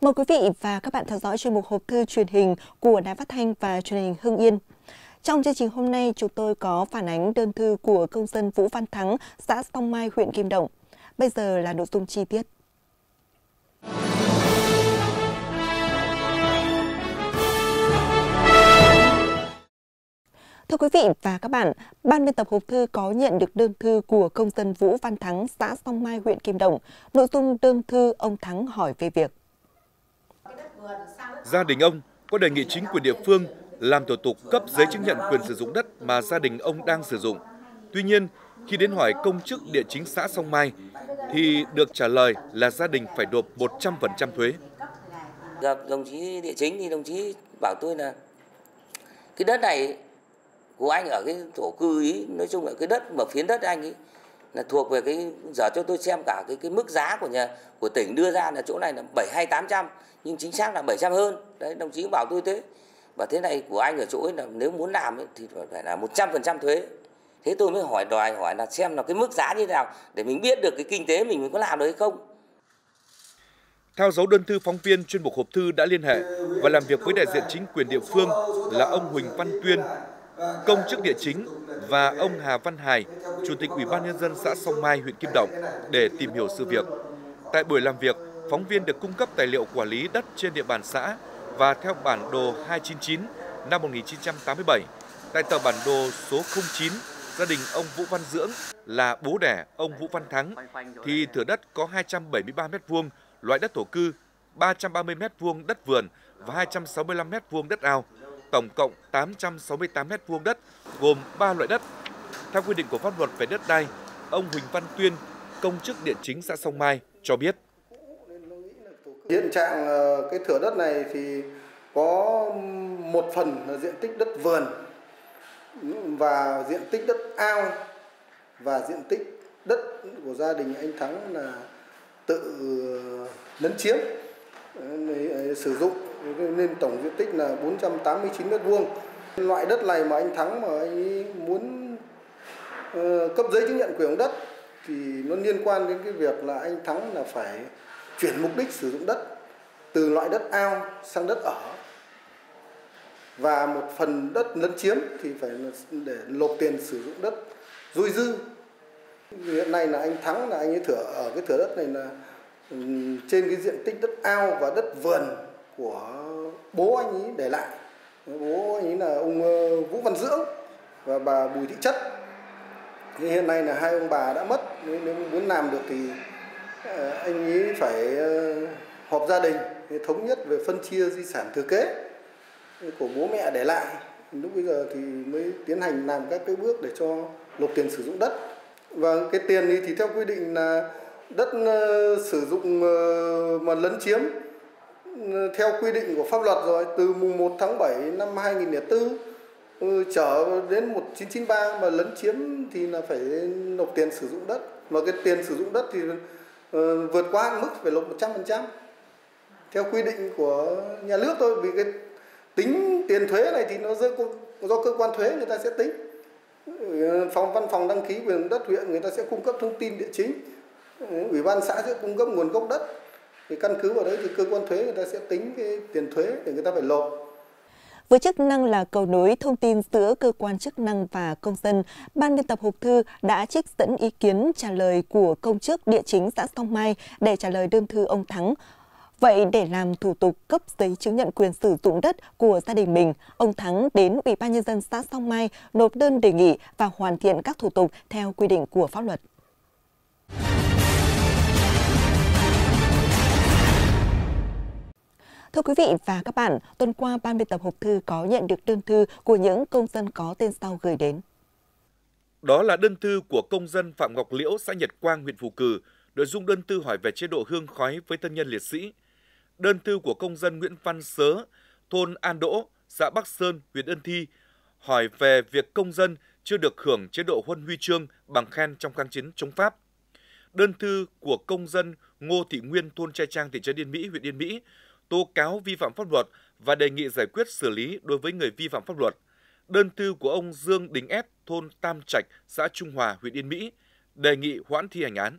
Mời quý vị và các bạn theo dõi chuyên mục hộp thư truyền hình của Đài Phát thanh và Truyền hình Hưng Yên. Trong chương trình hôm nay, chúng tôi có phản ánh đơn thư của công dân Vũ Văn Thắng, xã Song Mai, huyện Kim Động. Bây giờ là nội dung chi tiết. Thưa quý vị và các bạn, Ban biên tập hộp thư có nhận được đơn thư của công dân Vũ Văn Thắng, xã Song Mai, huyện Kim Động. Nội dung đơn thư ông Thắng hỏi về việc Gia đình ông có đề nghị chính quyền địa phương làm thủ tục cấp giấy chứng nhận quyền sử dụng đất mà gia đình ông đang sử dụng. Tuy nhiên, khi đến hỏi công chức địa chính xã Song Mai thì được trả lời là gia đình phải nộp 100% thuế. Gặp đồng chí địa chính thì đồng chí bảo tôi là cái đất này của anh ở cái thổ cư ý nói chung là cái đất mà phiến đất anh ấy là thuộc về cái giờ cho tôi xem cả cái cái mức giá của nhà của tỉnh đưa ra là chỗ này là bảy hay tám trăm nhưng chính xác là 700 hơn. Đấy đồng chí bảo tôi thế. Và thế này của anh ở chỗ ấy là nếu muốn làm ấy, thì phải là 100% thuế. Thế tôi mới hỏi đòi hỏi là xem là cái mức giá như thế nào để mình biết được cái kinh tế mình mình có làm được hay không. Theo dấu đơn thư phóng viên chuyên mục hộp thư đã liên hệ và làm việc với đại diện chính quyền địa phương là ông Huỳnh Văn Tuyên, công chức địa chính và ông Hà Văn Hải, chủ tịch Ủy ban nhân dân xã Song Mai, huyện Kim Động để tìm hiểu sự việc. Tại buổi làm việc, phóng viên được cung cấp tài liệu quản lý đất trên địa bàn xã và theo bản đồ 299 năm 1987. Tại tờ bản đồ số 09, gia đình ông Vũ Văn Dưỡng là bố đẻ ông Vũ Văn Thắng thì thửa đất có 273 m2 loại đất thổ cư, 330 m2 đất vườn và 265 m2 đất ao, tổng cộng 868 m2 đất gồm 3 loại đất. Theo quy định của pháp luật về đất đai, ông Huỳnh Văn Tuyên, công chức địa chính xã Sông Mai cho biết Hiện trạng ờ, cái thửa đất này thì có một phần là diện tích đất vườn và diện tích đất ao và diện tích đất của gia đình anh Thắng là tự ờ, lấn chiếm ờ, sử dụng nên tổng diện tích là 489 mét vuông. Loại đất này mà anh Thắng mà anh muốn ờ, cấp giấy chứng nhận quyền đất thì nó liên quan đến cái việc là anh Thắng là phải chuyển mục đích sử dụng đất từ loại đất ao sang đất ở và một phần đất lấn chiếm thì phải để nộp tiền sử dụng đất dôi dư hiện nay là anh thắng là anh ấy thửa ở cái thửa đất này là ừ, trên cái diện tích đất ao và đất vườn của bố anh ấy để lại. Bố anh ấy là ông ờ, vũ văn dưỡng và bà bùi thị chất. Hiện nay là hai ông bà đã mất. Nếu muốn làm được thì ờ, anh ấy phải ờ, họp gia đình thống nhất về phân chia di sản thừa kế của bố mẹ để lại. Lúc bây giờ thì mới tiến hành làm các cái bước để cho nộp tiền sử dụng đất. Và cái tiền thì theo quy định là đất sử dụng mà lấn chiếm theo quy định của pháp luật rồi từ mùng 1 tháng 7 năm 2004 trở ừ, đến 1993 mà lấn chiếm thì là phải nộp tiền sử dụng đất. Mà cái tiền sử dụng đất thì ừ, vượt quá mức phải nộp 100% theo quy định của nhà nước thôi vì cái tính tiền thuế này thì nó do, do cơ quan thuế người ta sẽ tính. Ừ, phòng văn phòng đăng ký quyền đất huyện người ta sẽ cung cấp thông tin địa chính. Ủy ban xã sẽ cung cấp nguồn gốc đất thì căn cứ vào đấy thì cơ quan thuế người ta sẽ tính cái tiền thuế để người ta phải nộp với chức năng là cầu nối thông tin giữa cơ quan chức năng và công dân, Ban biên tập hộp thư đã trích dẫn ý kiến trả lời của công chức địa chính xã Song Mai để trả lời đơn thư ông Thắng. Vậy để làm thủ tục cấp giấy chứng nhận quyền sử dụng đất của gia đình mình, ông Thắng đến Ủy ban nhân dân xã Song Mai nộp đơn đề nghị và hoàn thiện các thủ tục theo quy định của pháp luật. Thưa quý vị và các bạn, tuần qua Ban biên tập hộp thư có nhận được đơn thư của những công dân có tên sau gửi đến. Đó là đơn thư của công dân Phạm Ngọc Liễu, xã Nhật Quang, huyện Phù Cử, nội dung đơn thư hỏi về chế độ hương khói với thân nhân liệt sĩ. Đơn thư của công dân Nguyễn Văn Sớ, thôn An Đỗ, xã Bắc Sơn, huyện Ân Thi, hỏi về việc công dân chưa được hưởng chế độ huân huy chương bằng khen trong kháng chiến chống Pháp. Đơn thư của công dân Ngô Thị Nguyên, thôn Trai Trang, thị trấn Yên Mỹ, huyện Yên Mỹ, tố cáo vi phạm pháp luật và đề nghị giải quyết xử lý đối với người vi phạm pháp luật. Đơn thư của ông Dương Đình Ép, thôn Tam Trạch, xã Trung Hòa, huyện Yên Mỹ, đề nghị hoãn thi hành án.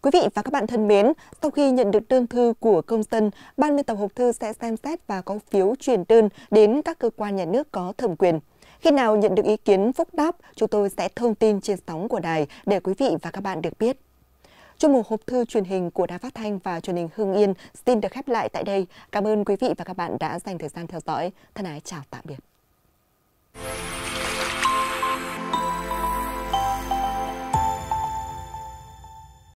Quý vị và các bạn thân mến, sau khi nhận được đơn thư của công dân, Ban biên tập hộp thư sẽ xem xét và có phiếu truyền đơn đến các cơ quan nhà nước có thẩm quyền. Khi nào nhận được ý kiến phúc đáp, chúng tôi sẽ thông tin trên sóng của đài để quý vị và các bạn được biết. Chuyên mục hộp thư truyền hình của Đài Phát Thanh và truyền hình Hưng Yên xin được khép lại tại đây. Cảm ơn quý vị và các bạn đã dành thời gian theo dõi. Thân ái chào tạm biệt.